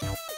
Nope.